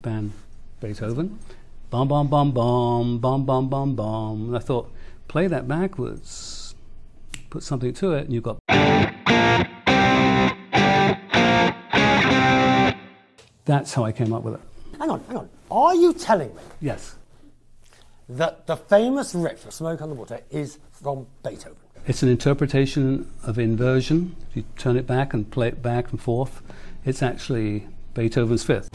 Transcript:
band Beethoven. Bum bum bum bum bum bum bum bum. And I thought, play that backwards, put something to it, and you've got. That's how I came up with it. Hang on, hang on. Are you telling me Yes. that the famous riff of Smoke on the Water is from Beethoven? It's an interpretation of inversion. If you turn it back and play it back and forth, it's actually Beethoven's fifth.